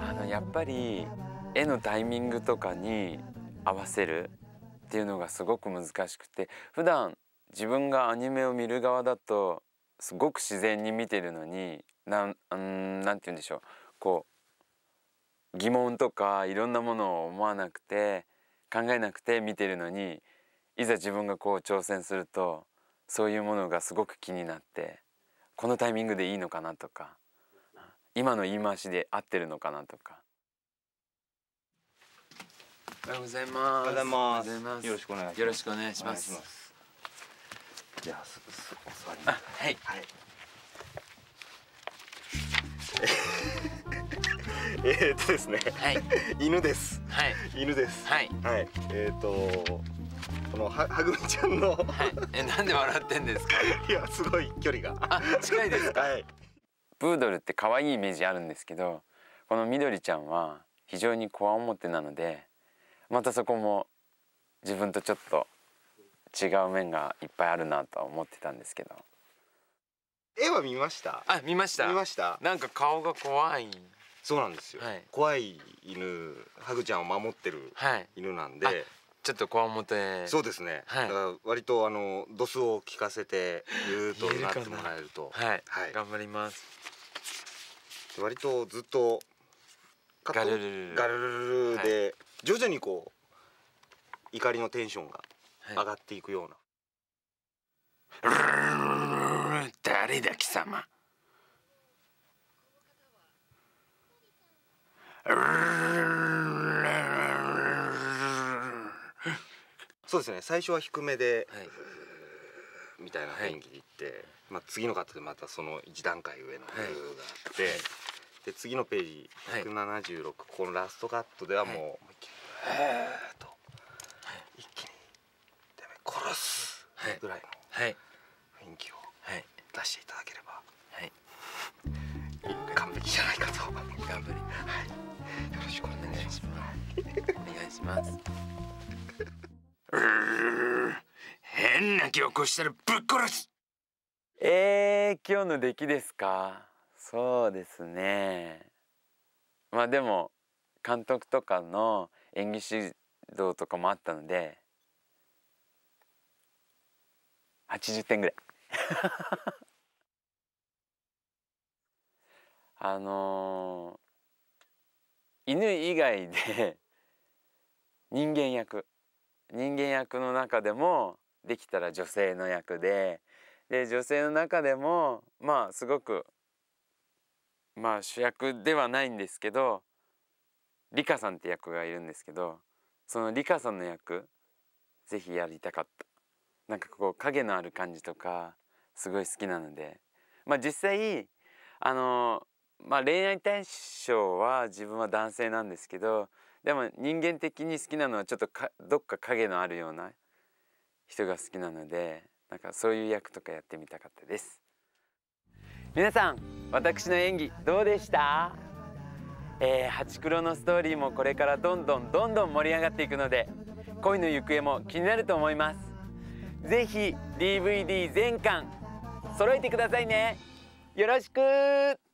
あのやっぱり絵のタイミングとかに合わせるっていうのがすごく難しくて普段自分がアニメを見る側だとすごく自然に見てるのになんうんなんて言うんでしょう。こう疑問とかいろんなものを思わなくて考えなくて見てるのにいざ自分がこう挑戦するとそういうものがすごく気になってこのタイミングでいいのかなとか今の言い回しで合ってるのかなとか。おはようございます。おはようございますようございますよろしくお願いしますよろしくお願いします。ますじゃあすすお座りあ、はい。はい えーっとですねはい。犬ですはい。犬ですはい。はいえーっとこのははぐみちゃんのはい。え、なんで笑ってんですか？いやすごい距離があ、近いですか？はいプードルって可愛いイメージあるんですけど、このみどりちゃんは非常にこわもてなので、またそこも自分とちょっと違う面がいっぱいあるなとは思ってたんですけど。絵は見ました？あ、見ました。見ました？なんか顔が怖い。そうなんですよ、はい怖い犬ハグちゃんを守ってるはい。犬なんであちょっとこわもて。そうですね、はい。だから割とあのドスを聞かせて言うとなってもらえると。はい。はい。頑張ります。割とずっとガルルル。ルガルルルルで、徐々にこう怒りのテンションがはい。上がっていくような、誰だ貴様そうですね。最初は低めではい。みたいな雰囲気でいって、まあ、次の方でまたその1段階上のがあって、で次のページはい。176、ここのラストカットではもう、はい。思いっきりえーっと、一気に「てめえ殺す!」はい。ぐらいはい。の雰囲気をはい。出していただければはい。完璧じゃないかと。頑張り。はい、よろしくお願いします。お願いします変な気を起こしたらぶっ殺すえー、今日の出来ですか？そうですね。まあでも監督とかの演技指導とかもあったので80点ぐらい。あのー犬以外で人間役。人間役の中でもできたら女性の役でで女性の中でもまあすごくまあ主役ではないんですけどリカさんって役がいるんですけどそのリカさんの役ぜひやりたかった。なんかこう影のある感じとかすごい好きなので。まあ実際あのまあ恋愛対象は自分は男性なんですけどでも人間的に好きなのはちょっとかどっか影のあるような人が好きなのでなんかそういう役とかやってみたかったです。皆さん私の演技どうでした？えー、ハチクロのストーリーもこれからどんどんどんどん盛り上がっていくので恋の行方も気になると思います。ぜひ DVD 全巻揃えてくださいね。よろしく！